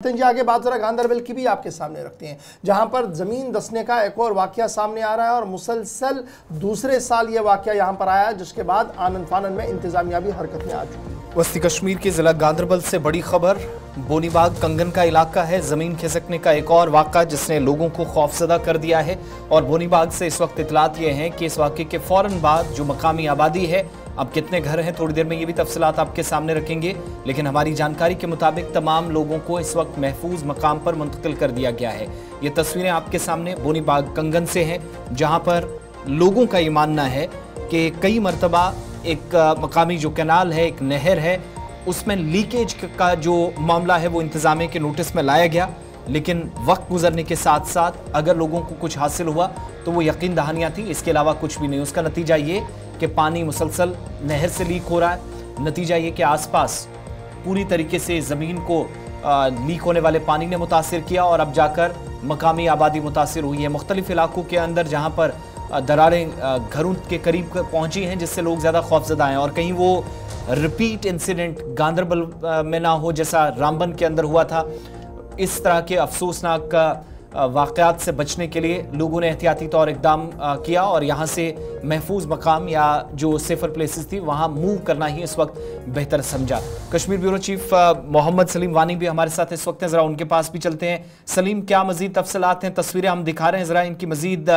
जी आगे बात जरा गांधरबल की भी आपके सामने रखते हैं, जहाँ पर ज़मीन दसने का एक और वाक्य सामने आ रहा है और मुसलसल दूसरे साल ये वाक्य यहाँ पर आया, जिसके बाद आनंद फानन में इंतजामिया भी हरकत में आ चुकी वस्ती कश्मीर के जिला गांधरबल से बड़ी खबर, बोनीबाग कंगन का इलाका है, ज़मीन खिसकने का एक और वाक़ा जिसने लोगों को खौफजदा कर दिया है। और बोनीबाग से इस वक्त इतलात ये हैं कि इस वाक़े के फ़ौरन बाद जो मकामी आबादी है अब कितने घर हैं, थोड़ी देर में ये भी तफसलात आपके सामने रखेंगे, लेकिन हमारी जानकारी के मुताबिक तमाम लोगों को इस वक्त महफूज मकाम पर मुंतकिल कर दिया गया है। ये तस्वीरें आपके सामने बोनीबाग कंगन से हैं, जहाँ पर लोगों का ये मानना है कि कई मरतबा एक मकामी जो कैनाल है, एक नहर है, उसमें लीकेज का जो मामला है, वो इंतज़ामिया के नोटिस में लाया गया। लेकिन वक्त गुजरने के साथ साथ अगर लोगों को कुछ हासिल हुआ तो वो यकीन दहानियाँ थी। इसके अलावा कुछ भी नहीं। उसका नतीजा ये कि पानी मुसलसल नहर से लीक हो रहा है। नतीजा ये कि आसपास पूरी तरीके से ज़मीन को लीक होने वाले पानी ने मुतासर किया और अब जाकर मकामी आबादी मुतासर हुई है। मुख्तलिफ़ इलाकों के अंदर जहाँ पर दरारें घरों के करीब पहुँची हैं, जिससे लोग ज़्यादा खौफजदा हैं। और कहीं वो रिपीट इंसिडेंट गांधरबल में ना हो, जैसा रामबन के अंदर हुआ था। इस तरह के अफसोसनाक वाक़ात से बचने के लिए लोगों ने एहतियाती तौर इकदाम किया और यहाँ से महफूज मकाम या जो सेफर प्लेसेस थी, वहाँ मूव करना ही इस वक्त बेहतर समझा। कश्मीर ब्यूरो चीफ मोहम्मद सलीम वानी भी हमारे साथ इस वक्त हैं। ज़रा उनके पास भी चलते हैं। सलीम, क्या मज़ीद तफसलात हैं? तस्वीरें हम दिखा रहे हैं। ज़रा इनकी मज़ीद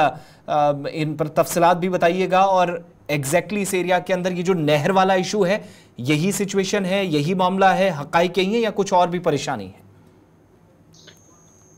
इन पर तफसलात भी बताइएगा और एग्जैक्टली इस एरिया के अंदर ये जो नहर वाला इशू है, यही सिचुएशन है, यही मामला है हकाई यही है या कुछ और भी परेशानी है?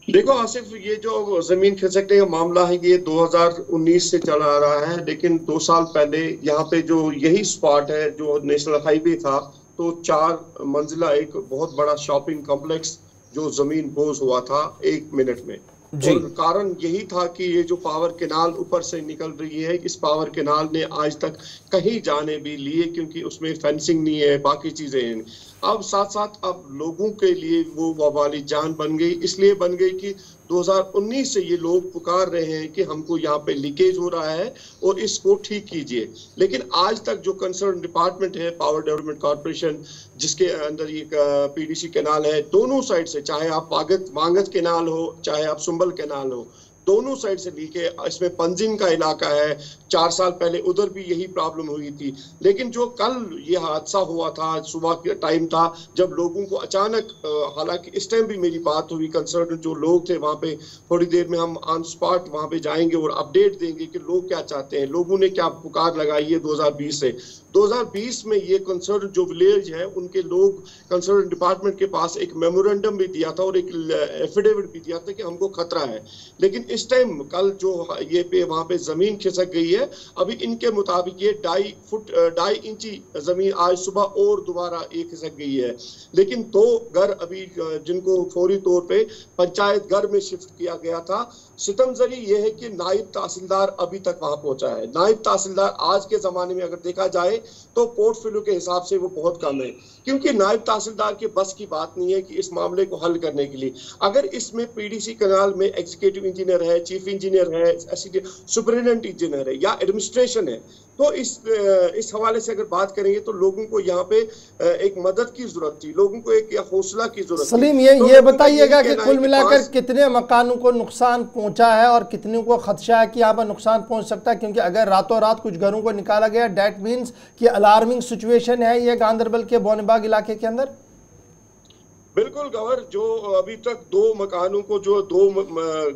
देखो आसिफ ये जो ज़मीन खिसकने का मामला है ये 2019 से चला आ रहा है लेकिन दो साल पहले यहाँ पे जो यही स्पॉट है जो नेशनल हाईवे था तो चार मंजिला एक बहुत बड़ा शॉपिंग कॉम्प्लेक्स जो ज़मीन बोझ हुआ था एक मिनट में जी। और कारण यही था कि ये जो पावर केनाल ऊपर से निकल रही है इस पावर केनाल ने आज तक कहीं जाने भी लिए क्योंकि उसमें फेंसिंग नहीं है बाकी चीज़ें अब साथ साथ अब लोगों के लिए वो वाली जान बन गई। इसलिए बन गई कि 2019 से ये लोग पुकार रहे हैं कि हमको यहाँ पे लीकेज हो रहा है और इसको ठीक कीजिए। लेकिन आज तक जो कंसर्न डिपार्टमेंट है, पावर डेवलपमेंट कॉरपोरेशन, जिसके अंदर ये पीडीसी केनाल है, दोनों साइड से, चाहे आप वागत, वांगत केनाल हो, चाहे आप सुंबल केनाल हो दोनों साइड से लीक है इसमें पंजिंग का इलाका है, चार साल पहले उधर भी यही प्रॉब्लम हुई थी। लेकिन जो कल ये हादसा हुआ था, सुबह के टाइम था, जब लोगों को अचानक हालाँकि इस टाइम भी मेरी बात हुई कंसर्न जो लोग थे वहाँ पे, थोड़ी देर में हम ऑन स्पॉट वहाँ पे जाएँगे और अपडेट देंगे कि लोग क्या चाहते हैं, लोगों ने क्या पुकार लगाई है 2020 से। 2020 में ये कंसर्न जो विलेज है, उनके लोग कंसर्न डिपार्टमेंट के पास एक मेमोरेंडम भी दिया था और एक एफिडेविट भी दिया था कि हमको खतरा है। लेकिन इस टाइम कल जो ये पे वहाँ पे ज़मीन खिसक गई है। अभी इनके मुताबिक ये ढाई फुट ढाई इंची ज़मीन आज सुबह और दोबारा ये खिसक गई है। लेकिन दो घर अभी जिनको फौरी तौर पे पंचायत घर में शिफ्ट किया गया था। सितमजरी ये है कि नायब तहसीलदार अभी तक वहाँ पहुँचा है। नायब तहसीलदार आज के जमाने में अगर देखा जाए तो पोर्टफोलियो के हिसाब से वो बहुत कम है। क्योंकि नायब तहसीलदार के बस की बात नहीं है कि इस मामले को हल करने के लिए। अगर इसमें पीडीसी कनाल में एग्जीक्यूटिव इंजीनियर है चीफ इंजीनियर है सुपरिटेंडेंट इंजीनियर है, या एडमिनिस्ट्रेशन है तो इस इस हवाले से अगर बात करेंगे तो लोगों को यहाँ पे एक मदद की ज़रूरत थी लोगों को एक हौसला की ज़रूरत सलीम ये तो ये बताइएगा कि कुल मिलाकर कितने मकानों को नुकसान पहुँचा है और कितने को खदशा है कि यहाँ पर नुकसान पहुँच सकता है क्योंकि अगर रातों रात कुछ घरों को निकाला गया डेट मीन्स की अलार्मिंग सिचुएशन है ये गांधरबल के बोनबाग इलाके के अंदर। बिल्कुल गवर, जो अभी तक दो मकानों को, जो दो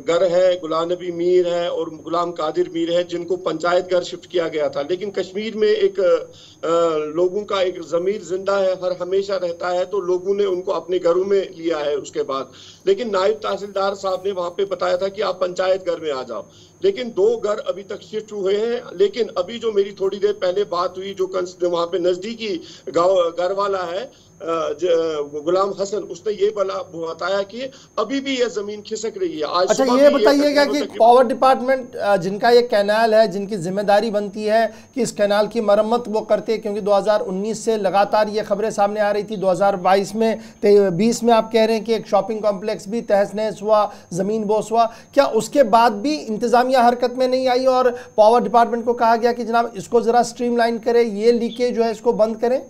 घर है, गुलाम नबी मीर है और गुलाम कादिर मीर है, जिनको पंचायत घर शिफ्ट किया गया था। लेकिन कश्मीर में एक लोगों का एक जमीर ज़िंदा है, हर हमेशा रहता है तो लोगों ने उनको अपने घरों में लिया है उसके बाद। लेकिन नायब तहसीलदार साहब ने वहाँ पे बताया था कि आप पंचायत घर में आ जाओ। लेकिन दो घर अभी तक शिफ्ट हुए हैं लेकिन अभी जो मेरी थोड़ी देर पहले बात हुई जो वहाँ पे नजदीकी गाँव घर वाला है गुलाम हसन उसने ये बताया कि अभी भी ये ज़मीन खिसक रही है। आज अच्छा ये बताइएगा कि पावर डिपार्टमेंट जिनका ये कैनाल है जिनकी ज़िम्मेदारी बनती है कि इस कैनाल की मरम्मत वो करते हैं क्योंकि 2019 से लगातार ये खबरें सामने आ रही थी। 2022 में बीस में आप कह रहे हैं कि एक शॉपिंग कॉम्प्लेक्स भी तहस नहस हुआ ज़मीन बोस हुआ। क्या उसके बाद भी इंतज़ामिया हरकत में नहीं आई और पावर डिपार्टमेंट को कहा गया कि जनाब, इसको ज़रा स्ट्रीम करे, ये लीकेज जो है इसको बंद करें।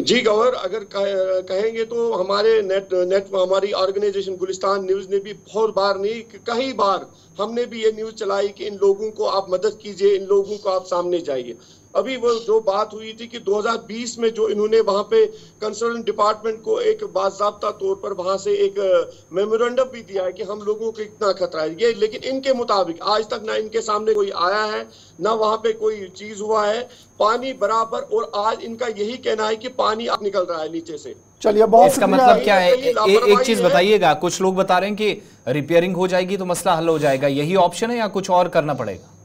जी गवर अगर कहेंगे तो हमारे नेट नेट हमारी ऑर्गेनाइजेशन गुलिस्तान न्यूज़ ने भी बहुत बार नहीं, कई बार हमने भी ये न्यूज़ चलाई कि इन लोगों को आप मदद कीजिए, इन लोगों को आप सामने जाइए। अभी वो जो बात हुई थी कि 2020 में जो इन्होंने वहाँ पे कंसर्न डिपार्टमेंट को एक बाजाबता तौर पर वहाँ से एक मेमोरेंडम भी दिया है कि हम लोगों को इतना खतरा है। ये लेकिन इनके मुताबिक आज तक ना इनके सामने कोई आया है ना वहाँ पे कोई चीज़ हुआ है। पानी बराबर और आज इनका यही कहना है कि पानी अब निकल रहा है नीचे से। चलिए बहुत इसका मतलब क्या है? ए, एक चीज़ बताइएगा कुछ लोग बता रहे हैं कि रिपेयरिंग हो जाएगी तो मसला हल हो जाएगा। यही ऑप्शन है या कुछ और करना पड़ेगा?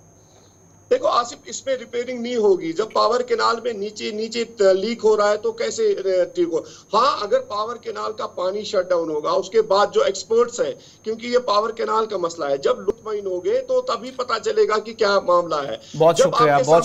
देखो आसिफ इसमें रिपेयरिंग नहीं होगी। जब पावर केनाल में नीचे नीचे लीक हो रहा है तो कैसे ठीक हो? हाँ अगर पावर केनाल का पानी शट डाउन होगा उसके बाद जो एक्सपर्ट्स हैं क्योंकि ये पावर केनाल का मसला है जब लुटमइन हो गए तो तभी पता चलेगा कि क्या मामला है। बहुत शुक्रिया बहुत